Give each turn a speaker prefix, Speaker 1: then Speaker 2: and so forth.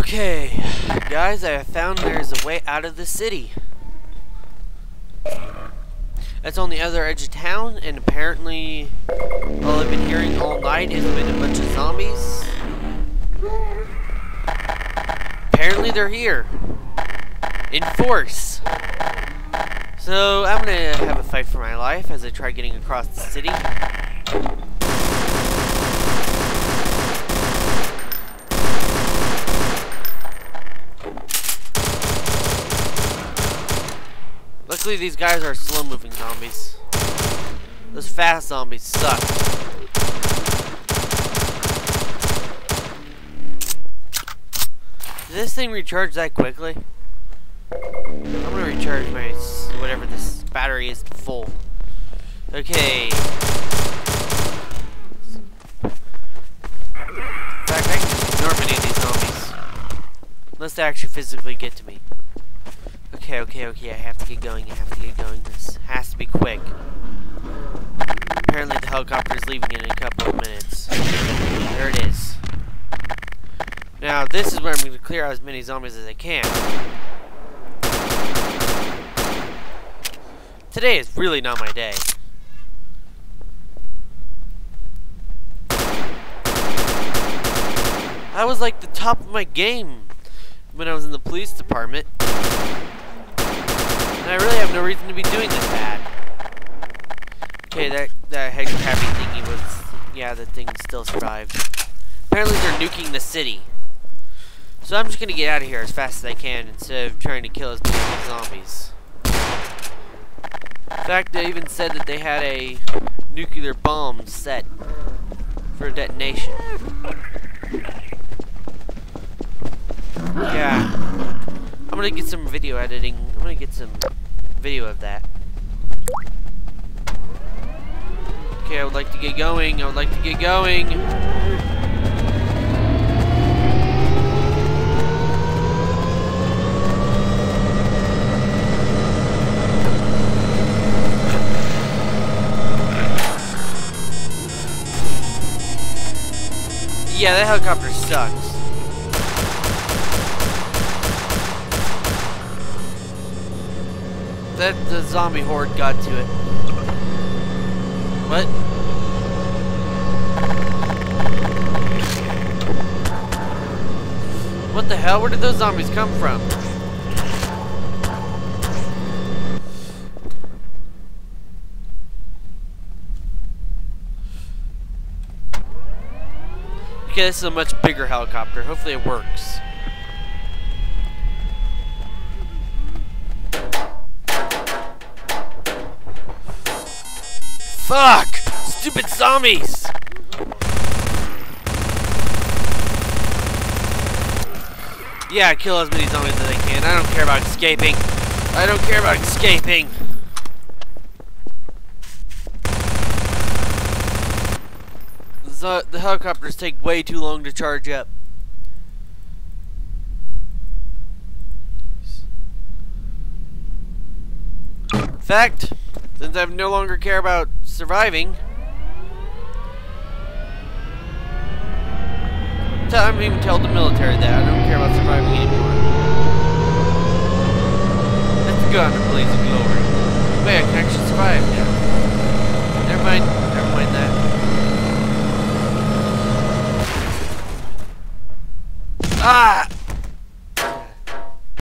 Speaker 1: Okay, guys, I have found there's a way out of the city. That's on the other edge of town, and apparently all I've been hearing all night has been a bunch of zombies. Apparently they're here. In force. So I'm gonna have a fight for my life as I try getting across the city. Luckily these guys are slow moving zombies. Those fast zombies suck. Did this thing recharge that quickly? I'm gonna recharge my whatever this battery is full. Okay. In fact, I can ignore many of these zombies. Unless they actually physically get to me. Okay, okay, okay, I have to get going, I have to get going. This has to be quick. Apparently the helicopter is leaving in a couple of minutes. There it is. Now, this is where I'm going to clear out as many zombies as I can. Today is really not my day. I was like the top of my game when I was in the police department. And I really have no reason to be doing this bad. Okay, that, that head crappy thingy was... Yeah, the thing still survived. Apparently they're nuking the city. So I'm just gonna get out of here as fast as I can instead of trying to kill as many zombies. In fact, they even said that they had a nuclear bomb set for detonation. Yeah. I'm gonna get some video editing. I'm gonna get some video of that. Okay, I would like to get going. I would like to get going. Yeah, that helicopter sucks. That the zombie horde got to it. What? What the hell? Where did those zombies come from? Okay, this is a much bigger helicopter. Hopefully it works. Fuck! Stupid zombies! Yeah, kill as many zombies as I can. I don't care about escaping. I don't care about escaping. The, the helicopters take way too long to charge up. In fact, since I no longer care about surviving, time to even tell the military that I don't care about surviving anymore. Let's go under blaze of glory. Wait, I can actually survive now. Never mind, never mind that. Ah!